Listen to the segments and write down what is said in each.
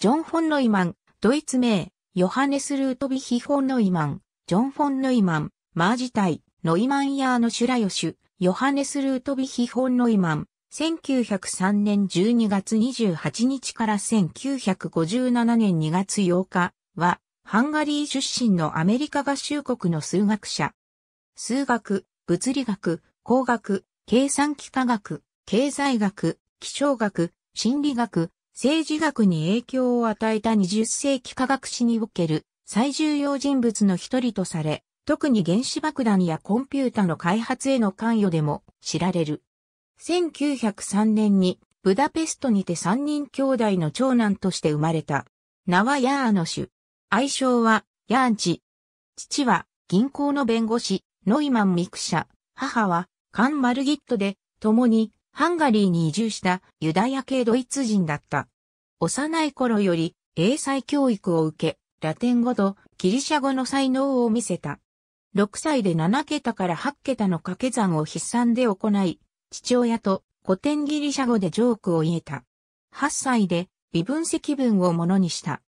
ジョン・フォン・ノイマン、ドイツ名、ヨハネス・ルートビヒ・フォン・ノイマン、ジョン・フォン・ノイマン、マージタイ、ノイマンヤーノ・シュラヨシュ、ヨハネス・ルートビヒ・フォン・ノイマン、1903年12月28日から1957年2月8日は、ハンガリー出身のアメリカ合衆国の数学者。数学、物理学、工学、計算機科学、経済学、気象学、心理学、政治学に影響を与えた20世紀科学史における最重要人物の一人とされ、特に原子爆弾やコンピュータの開発への関与でも知られる。1903年にブダペストにて三人兄弟の長男として生まれた。名はヤーノシュ。愛称はヤーンチ。父は銀行の弁護士、ノイマン・ミクシャ。母はカン・マルギットで、共にハンガリーに移住したユダヤ系ドイツ人だった。幼い頃より英才教育を受け、ラテン語とギリシャ語の才能を見せた。6歳で7桁から8桁の掛け算を筆算で行い、父親と古典ギリシャ語でジョークを言えた。8歳で微分積分をものにした。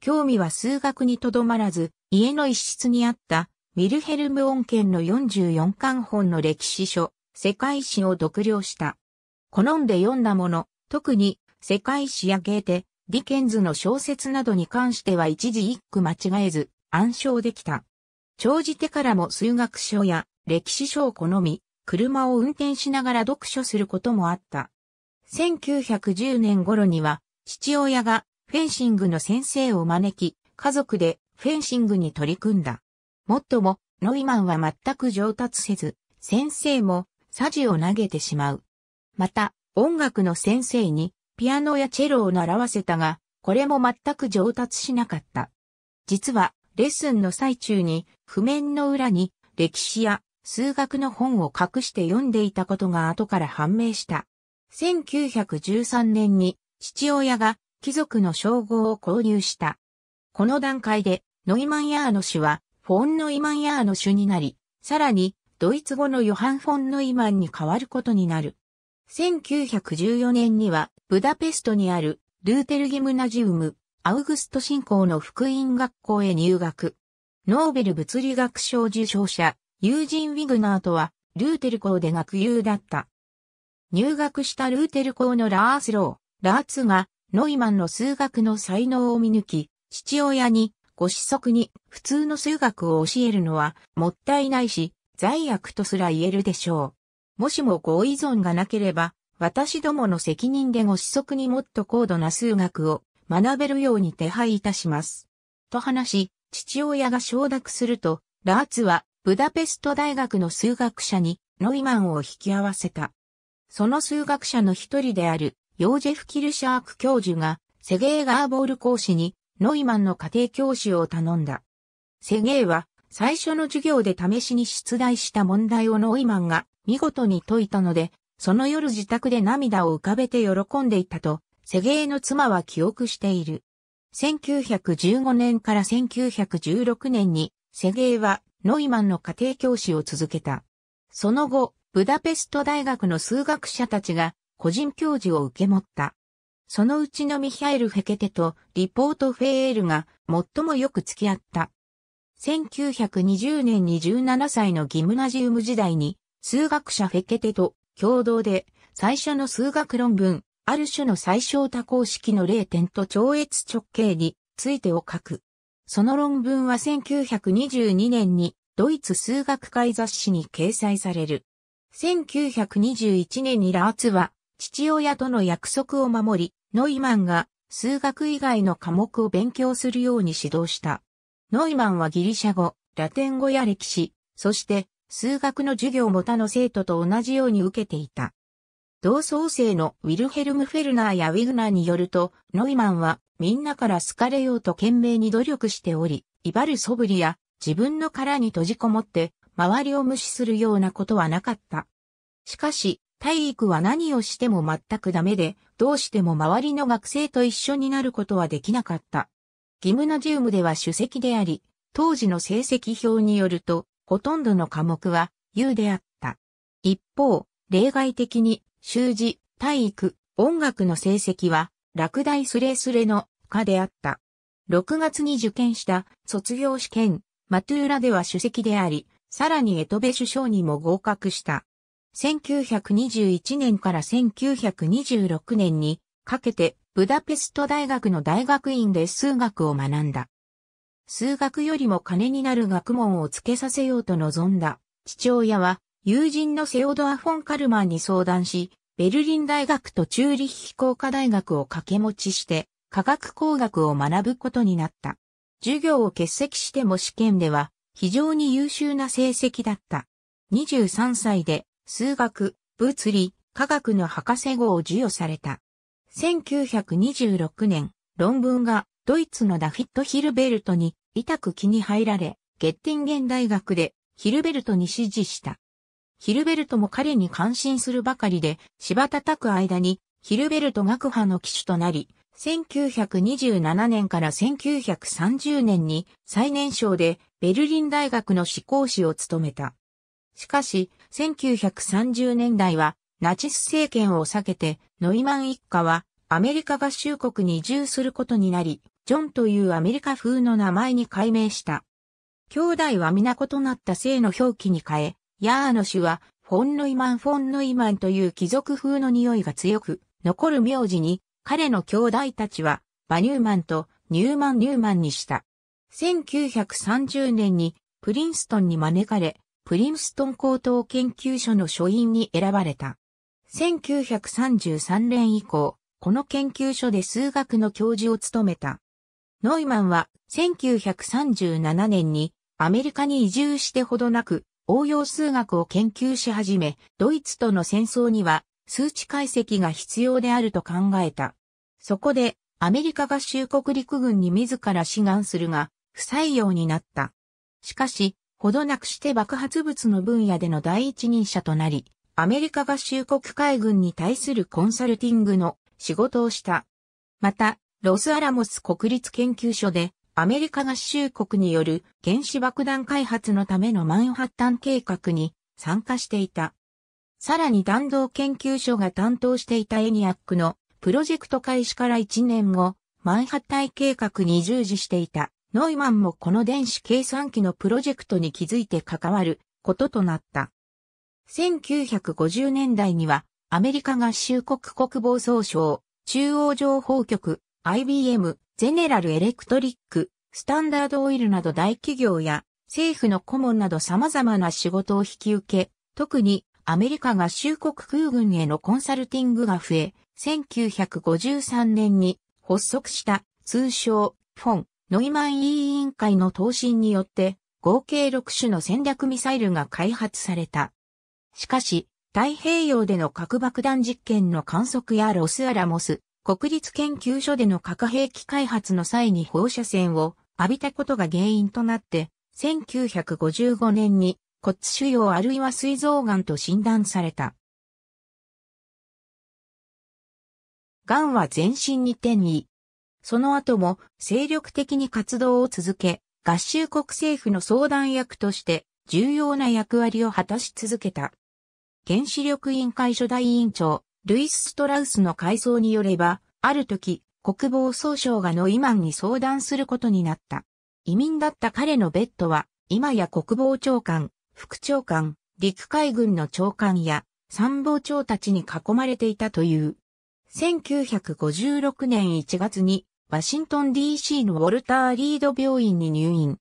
興味は数学にとどまらず、家の一室にあったウィルヘルム音剣の44巻本の歴史書、世界史を読了した。好んで読んだもの、特に世界史やゲーテ、ディケンズの小説などに関しては一字一句間違えず暗唱できた。長じてからも数学書や歴史書を好み、車を運転しながら読書することもあった。1910年頃には父親がフェンシングの先生を招き、家族でフェンシングに取り組んだ。もっとも、ノイマンは全く上達せず、先生もサジを投げてしまう。また、音楽の先生にピアノやチェロを習わせたが、これも全く上達しなかった。実は、レッスンの最中に譜面の裏に歴史や数学の本を隠して読んでいたことが後から判明した。1913年に父親が貴族の称号を購入した。この段階でノイマンヤーノ氏はフォン・ノイマンヤーノ種になり、さらにドイツ語のヨハン・フォン・ノイマンに変わることになる。1914年にはブダペストにあるルーテルギムナジウム、アウグスト信仰の福音学校へ入学。ノーベル物理学賞受賞者、ユージン・ウィグナーとは、ルーテル校で学友だった。入学したルーテル校のラースロー、ラーツが、ノイマンの数学の才能を見抜き、父親に、ご子息に普通の数学を教えるのはもったいないし、罪悪とすら言えるでしょう。もしもご依存がなければ、私どもの責任でご子息にもっと高度な数学を学べるように手配いたします。と話し、父親が承諾すると、ラーツはブダペスト大学の数学者にノイマンを引き合わせた。その数学者の一人であるヨージェフ・キルシャーク教授がセゲーガーボール講師にノイマンの家庭教師を頼んだ。セゲーは最初の授業で試しに出題した問題をノイマンが見事に解いたので、その夜自宅で涙を浮かべて喜んでいたと、セゲーの妻は記憶している。1915年から1916年に、セゲーはノイマンの家庭教師を続けた。その後、ブダペスト大学の数学者たちが個人教授を受け持った。そのうちのミヒャエル・フェケテとリポート・フェエールが最もよく付き合った。1920年に17歳のギムナジウム時代に数学者フェケテと共同で最初の数学論文、ある種の最小多項式の0点と超越直径についてを書く。その論文は1922年にドイツ数学会雑誌に掲載される。1921年にラーツは父親との約束を守り、ノイマンが数学以外の科目を勉強するように指導した。ノイマンはギリシャ語、ラテン語や歴史、そして数学の授業も他の生徒と同じように受けていた。同窓生のウィルヘルム・フェルナーやウィグナーによると、ノイマンはみんなから好かれようと懸命に努力しており、威張る素振りや自分の殻に閉じこもって周りを無視するようなことはなかった。しかし、体育は何をしても全くダメで、どうしても周りの学生と一緒になることはできなかった。ギムナジウムでは主席であり、当時の成績表によると、ほとんどの科目は優であった。一方、例外的に習字、体育、音楽の成績は落第スレスレの家であった。6月に受験した卒業試験、マトゥーラでは主席であり、さらにエトベ首相にも合格した。1921年から1926年にかけてブダペスト大学の大学院で数学を学んだ。数学よりも金になる学問をつけさせようと望んだ。父親は友人のセオドア・フォン・カルマンに相談し、ベルリン大学とチューリッヒ工科大学を掛け持ちして科学工学を学ぶことになった。授業を欠席しても試験では非常に優秀な成績だった。23歳で数学、物理、科学の博士号を授与された。1926年、論文がドイツのダフィット・ヒルベルトに痛く気に入られ、ゲッティンゲン大学でヒルベルトに指示した。ヒルベルトも彼に感心するばかりで、芝叩く間にヒルベルト学派の騎手となり、1927年から1930年に最年少でベルリン大学の思考士を務めた。しかし、1930年代はナチス政権を避けてノイマン一家はアメリカ合衆国に移住することになり、ジョンというアメリカ風の名前に改名した。兄弟は皆異なった姓の表記に変え、ヤーノ氏はフォンノイマン・フォンノイマンという貴族風の匂いが強く、残る名字に彼の兄弟たちはバニューマンとニューマン・ニューマンにした。1930年にプリンストンに招かれ、プリンストン高等研究所の所員に選ばれた。1933年以降、この研究所で数学の教授を務めた。ノイマンは1937年にアメリカに移住してほどなく応用数学を研究し始め、ドイツとの戦争には数値解析が必要であると考えた。そこでアメリカ合衆国陸軍に自ら志願するが不採用になった。しかし、ほどなくして爆発物の分野での第一人者となり、アメリカ合衆国海軍に対するコンサルティングの仕事をした。また、ロスアラモス国立研究所でアメリカ合衆国による原子爆弾開発のためのマンハッタン計画に参加していた。さらに弾道研究所が担当していたエニアックのプロジェクト開始から1年後、マンハッタン計画に従事していたノイマンもこの電子計算機のプロジェクトに気づいて関わることとなった。1950年代にはアメリカ合衆国国防総省、中央情報局、IBM、ゼネラルエレクトリック、スタンダードオイルなど大企業や政府の顧問など様々な仕事を引き受け、特にアメリカ合衆国空軍へのコンサルティングが増え、1953年に発足した通称フォン・ノイマン委員会の答申によって合計6種の戦略ミサイルが開発された。しかし、太平洋での核爆弾実験の観測やロスアラモス、国立研究所での核兵器開発の際に放射線を浴びたことが原因となって、1955年に骨腫瘍あるいは膵臓癌と診断された。癌は全身に転移。その後も精力的に活動を続け、合衆国政府の相談役として重要な役割を果たし続けた。原子力委員会初代委員長、ルイス・ストラウスの回想によれば、ある時、国防総省がノイマンに相談することになった。移民だった彼のベッドは、今や国防長官、副長官、陸海軍の長官や参謀長たちに囲まれていたという。1956年1月にワシントン DC のウォルター・リード病院に入院。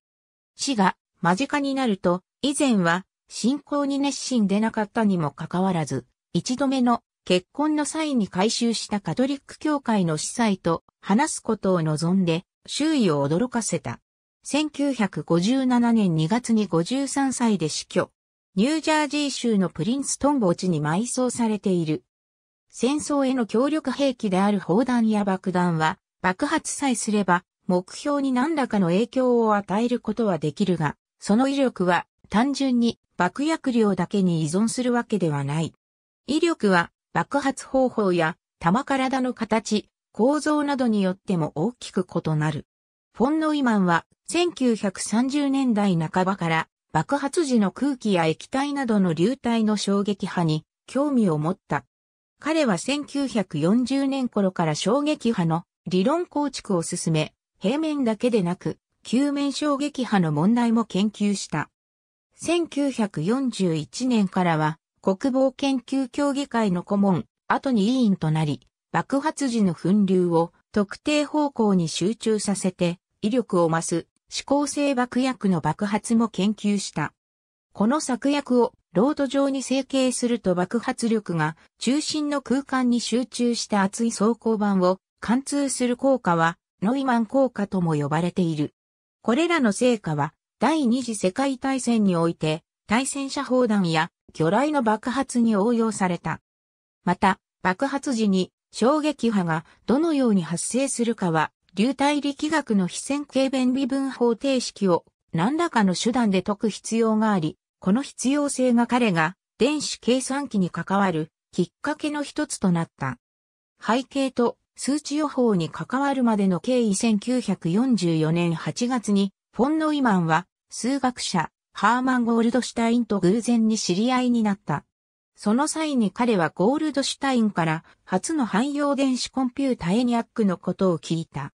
死が間近になると、以前は信仰に熱心でなかったにもかかわらず、一度目の結婚の際に改修したカトリック教会の司祭と話すことを望んで、周囲を驚かせた。1957年2月に53歳で死去。ニュージャージー州のプリンストン墓地に埋葬されている。戦争への強力兵器である砲弾や爆弾は、爆発さえすれば、目標に何らかの影響を与えることはできるが、その威力は単純に爆薬量だけに依存するわけではない。威力は爆発方法や弾体の形、構造などによっても大きく異なる。フォン・ノイマンは1930年代半ばから爆発時の空気や液体などの流体の衝撃波に興味を持った。彼は1940年頃から衝撃波の理論構築を進め、平面だけでなく、球面衝撃波の問題も研究した。1941年からは、国防研究協議会の顧問、後に委員となり、爆発時の噴流を特定方向に集中させて、威力を増す、指向性爆薬の爆発も研究した。この作薬をロード状に成形すると爆発力が中心の空間に集中した厚い装甲板を貫通する効果はノイマン効果とも呼ばれている。これらの成果は第二次世界大戦において対戦車砲弾や魚雷の爆発に応用された。また、爆発時に衝撃波がどのように発生するかは流体力学の非線形弁微分方程式を何らかの手段で解く必要があり、この必要性が彼が電子計算機に関わるきっかけの一つとなった。背景と数値予報に関わるまでの経緯1944年8月にフォン・ノイマンは数学者ハーマン・ゴールドシュタインと偶然に知り合いになった。その際に彼はゴールドシュタインから初の汎用電子コンピュータエニアックのことを聞いた。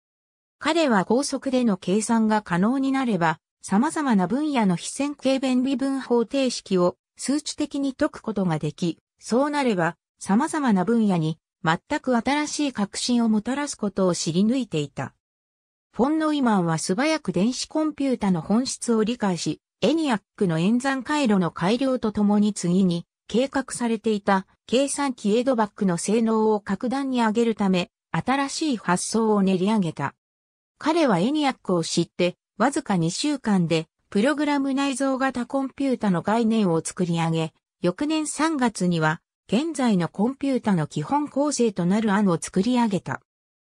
彼は高速での計算が可能になれば様々な分野の非線形弁微分方程式を数値的に解くことができ、そうなれば様々な分野に全く新しい革新をもたらすことを知り抜いていた。フォン・ノイマンは素早く電子コンピュータの本質を理解し、エニアックの演算回路の改良とともに次に計画されていた計算機エドバックの性能を格段に上げるため、新しい発想を練り上げた。彼はエニアックを知ってわずか2週間で、プログラム内蔵型コンピュータの概念を作り上げ、翌年3月には、現在のコンピュータの基本構成となる案を作り上げた。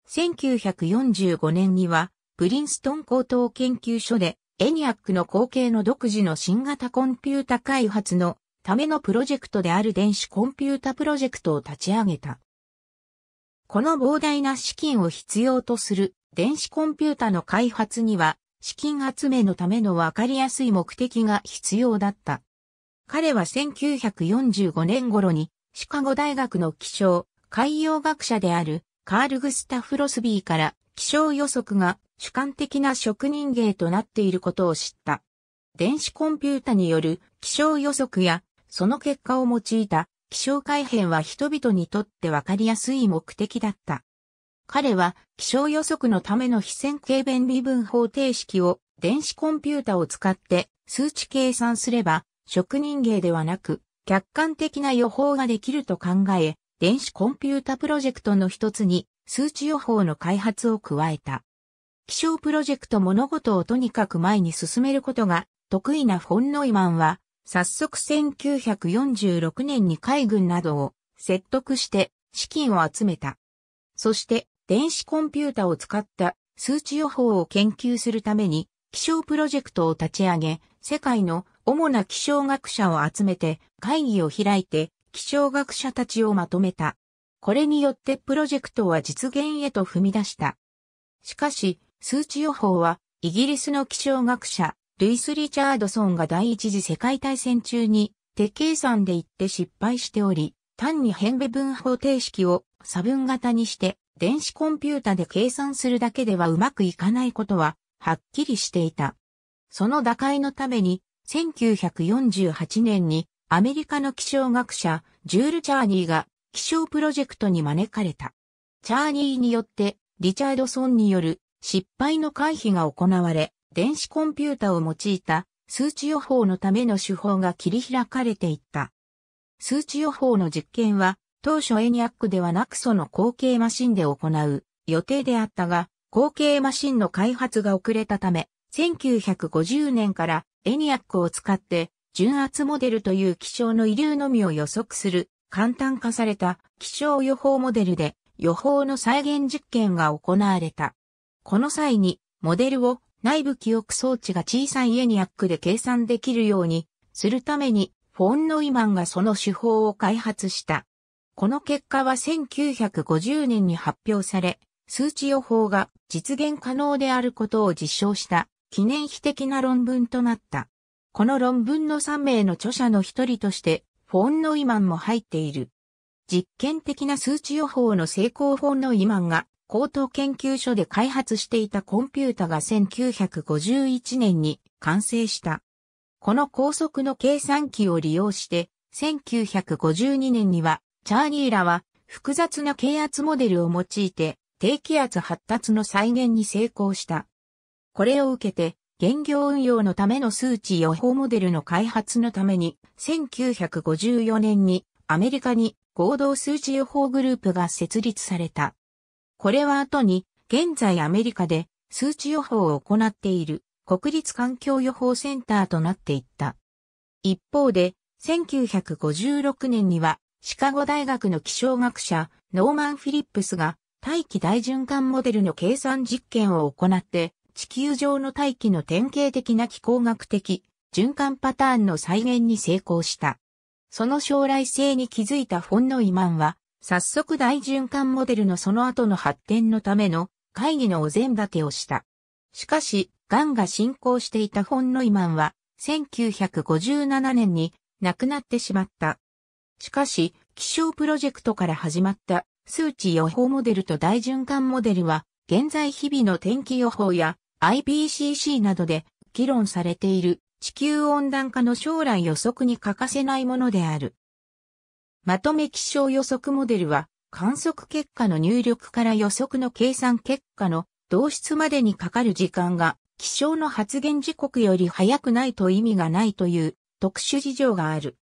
1945年には、プリンストン高等研究所で、エニアックの後継の独自の新型コンピュータ開発のためのプロジェクトである電子コンピュータプロジェクトを立ち上げた。この膨大な資金を必要とする電子コンピュータの開発には資金集めのためのわかりやすい目的が必要だった。彼は1945年頃にシカゴ大学の気象、海洋学者であるカール・グスタフ・ロスビーから気象予測が主観的な職人芸となっていることを知った。電子コンピュータによる気象予測やその結果を用いた気象改変は人々にとってわかりやすい目的だった。彼は気象予測のための非線形弁微分方程式を電子コンピュータを使って数値計算すれば職人芸ではなく客観的な予報ができると考え、電子コンピュータプロジェクトの一つに数値予報の開発を加えた。気象プロジェクト物事をとにかく前に進めることが得意なフォン・ノイマンは、早速1946年に海軍などを説得して資金を集めた。そして電子コンピュータを使った数値予報を研究するために気象プロジェクトを立ち上げ、世界の主な気象学者を集めて会議を開いて気象学者たちをまとめた。これによってプロジェクトは実現へと踏み出した。しかし、数値予報はイギリスの気象学者、ルイス・リチャードソンが第一次世界大戦中に手計算で言って失敗しており、単に変微分方程式を差分型にして電子コンピュータで計算するだけではうまくいかないことは、はっきりしていた。その打開のために、1948年にアメリカの気象学者、ジュール・チャーニーが気象プロジェクトに招かれた。チャーニーによって、リチャードソンによる失敗の回避が行われ、電子コンピュータを用いた数値予報のための手法が切り開かれていった。数値予報の実験は当初エニアックではなくその後継マシンで行う予定であったが、後継マシンの開発が遅れたため、1950年からエニアックを使って純圧モデルという気象の遺留のみを予測する簡単化された気象予報モデルで予報の再現実験が行われた。この際にモデルを内部記憶装置が小さいエニアックで計算できるようにするためにフォン・ノイマンがその手法を開発した。この結果は1950年に発表され、数値予報が実現可能であることを実証した記念碑的な論文となった。この論文の3名の著者の一人として、フォン・ノイマンも入っている。実験的な数値予報の成功フォン・ノイマンが高等研究所で開発していたコンピュータが1951年に完成した。この高速の計算機を利用して、1952年には、チャーリーらは複雑な形圧モデルを用いて、低気圧発達の再現に成功した。これを受けて、現業運用のための数値予報モデルの開発のために、1954年にアメリカに合同数値予報グループが設立された。これは後に、現在アメリカで数値予報を行っている国立環境予報センターとなっていった。一方で、1956年にはシカゴ大学の気象学者ノーマン・フィリップスが大気大循環モデルの計算実験を行って地球上の大気の典型的な気候学的循環パターンの再現に成功した。その将来性に気づいたフォンノイマンは、早速大循環モデルのその後の発展のための会議のお膳立てをした。しかし、癌が進行していたフォンノイマンは、1957年に亡くなってしまった。しかし、気象プロジェクトから始まった数値予報モデルと大循環モデルは、現在日々の天気予報や IPCC などで議論されている地球温暖化の将来予測に欠かせないものである。まとめ気象予測モデルは観測結果の入力から予測の計算結果の導出までにかかる時間が気象の発現時刻より早くないと意味がないという特殊事情がある。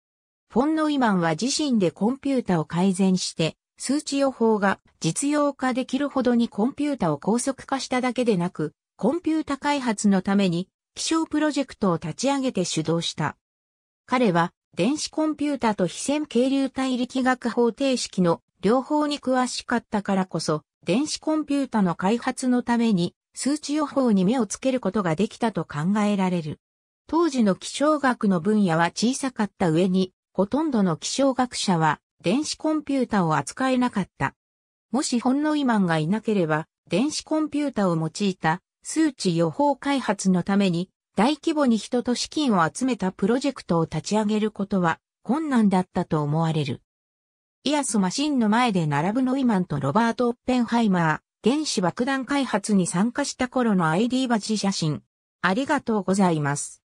フォンノイマンは自身でコンピュータを改善して数値予報が実用化できるほどにコンピュータを高速化しただけでなく、コンピュータ開発のために気象プロジェクトを立ち上げて主導した。彼は電子コンピュータと非線軽流体力学方程式の両方に詳しかったからこそ、電子コンピュータの開発のために数値予報に目をつけることができたと考えられる。当時の気象学の分野は小さかった上に、ほとんどの気象学者は電子コンピュータを扱えなかった。もしホンノイマンがいなければ、電子コンピュータを用いた数値予報開発のために大規模に人と資金を集めたプロジェクトを立ち上げることは困難だったと思われる。イアスマシンの前で並ぶノイマンとロバート・オッペンハイマー、原子爆弾開発に参加した頃の ID バジ写真。ありがとうございます。